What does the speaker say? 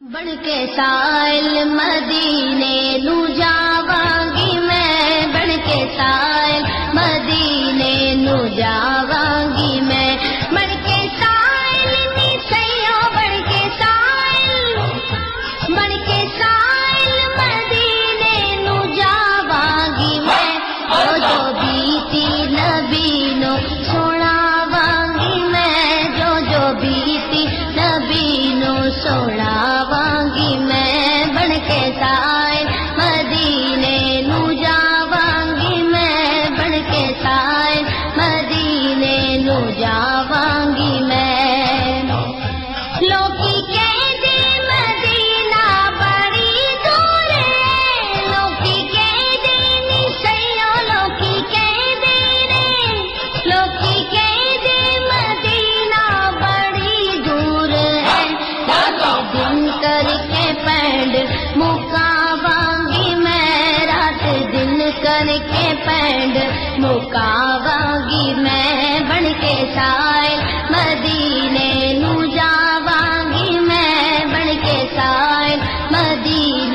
बन के साइल मदीने नू जावांगी मैं। बन के साइल मदीने नू जावांगी मैं। बन के साइल नी सैया बन के साइल बन के साइल मदीने नू जावांगी मैं। ओ जो बीती नबीनो सुनावांगी मैं, जो जो बीती नबीनो सुनावांगी जावांगी मैं। लोकी कहदे मदीना बड़ी दूर है। लोकी कहदे नी सैयो लोकी कहदे रे। लोकी कहदे मदीना बड़ी दूर है। दिन करके पैंड मुकावांगी मैं। रात दिन करके पैंड मुकावांगी मैं। के साए मदीने नू जावांगी मैं बन के साए मदीने